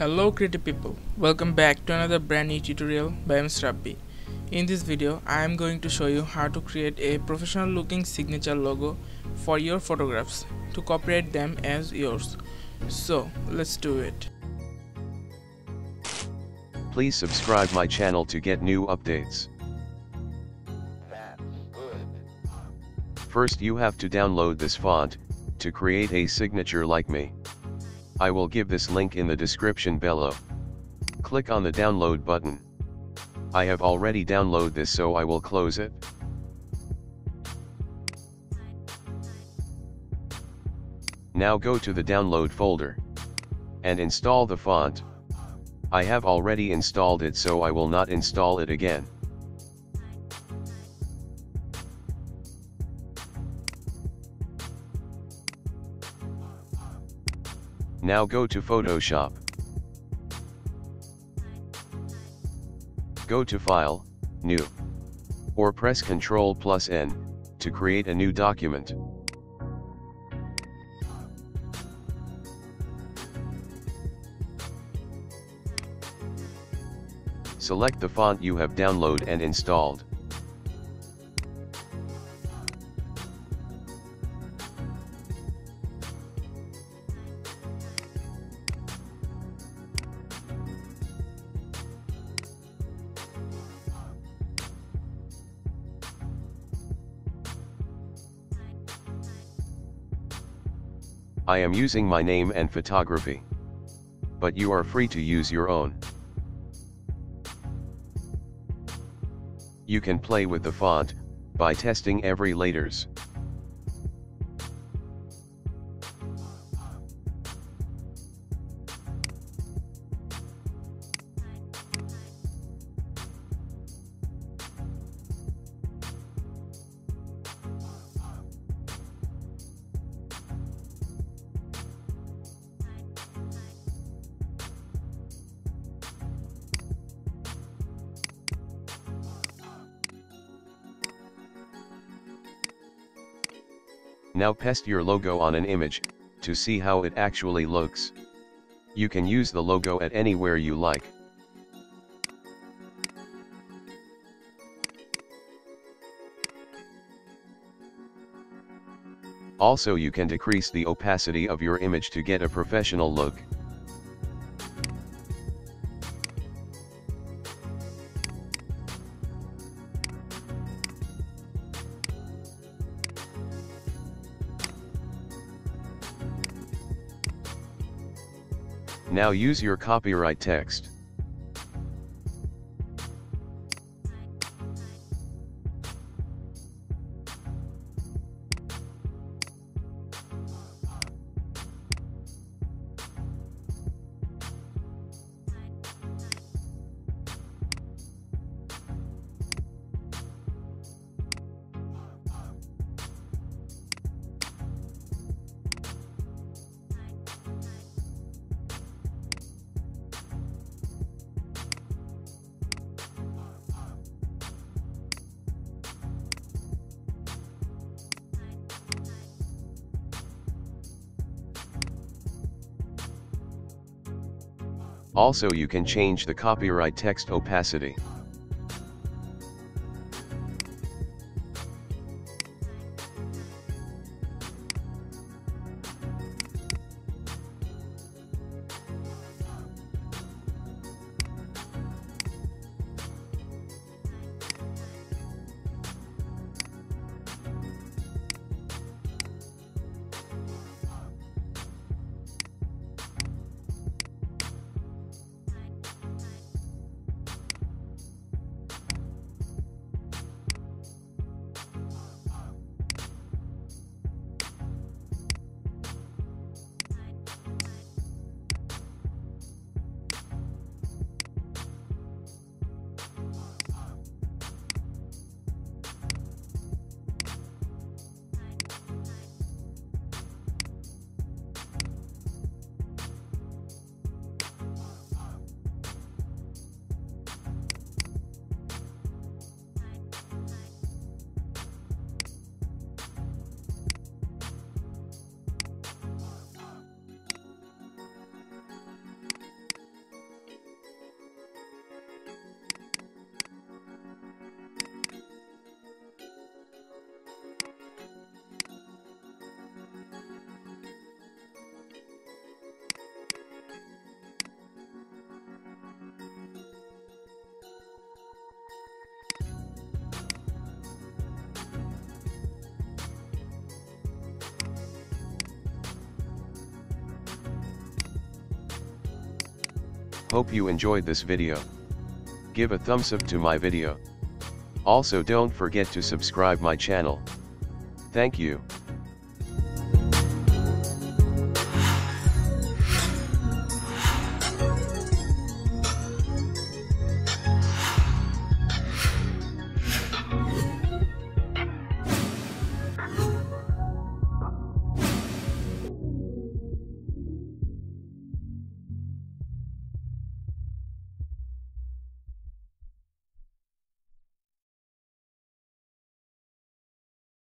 Hello creative people, welcome back to another brand new tutorial by Mr. Rabby. In this video, I am going to show you how to create a professional looking signature logo for your photographs to copyright them as yours. So, let's do it. Please subscribe my channel to get new updates. First you have to download this font, to create a signature like me. I will give this link in the description below. Click on the download button. I have already downloaded this so I will close it. Now go to the download folder. And install the font. I have already installed it so I will not install it again. Now go to Photoshop. Go to File, New. Or press Ctrl plus N, to create a new document. Select the font you have downloaded and installed. I am using my name and photography. But you are free to use your own. You can play with the font, by testing every letters. Now paste your logo on an image, to see how it actually looks. You can use the logo at anywhere you like. Also you can decrease the opacity of your image to get a professional look. Now use your copyright text. Also you can change the copyright text opacity. Hope you enjoyed this video. Give a thumbs up to my video. Also don't forget to subscribe my channel. Thank you.